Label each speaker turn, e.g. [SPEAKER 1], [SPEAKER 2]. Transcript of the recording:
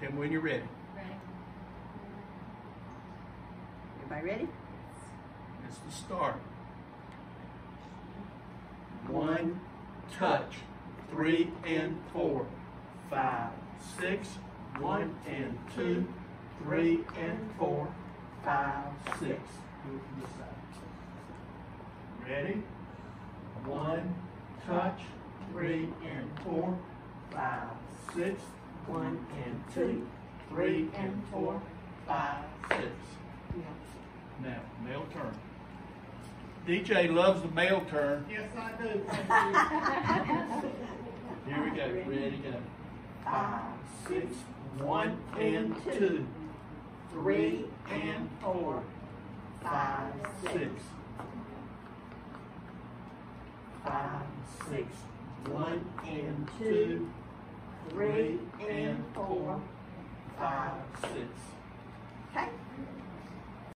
[SPEAKER 1] Tell me when you're ready.
[SPEAKER 2] Ready?
[SPEAKER 3] Everybody ready?
[SPEAKER 1] It's the start. One, touch. Three and four. Five, six. One and two. Three and four. Five, six. Do it to this side. Ready? One, touch. Three and four. Five, six. One and two. Three and four, five, six. Five. Now, male turn. DJ loves the male turn.
[SPEAKER 4] Yes, I do.
[SPEAKER 1] Here we go. Ready, to go. Five, six, one and two, three and four, five, six. Five, six, one and two, three and four, five, six.